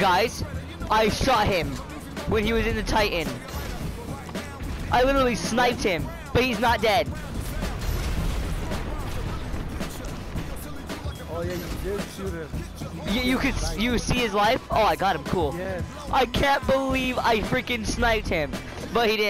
Guys, I shot him when he was in the Titan. I literally sniped him, but he's not dead. Oh yeah, you did shoot him. You, you could you see his life? Oh, I got him. Cool. Yes. I can't believe I freaking sniped him, but he didn't.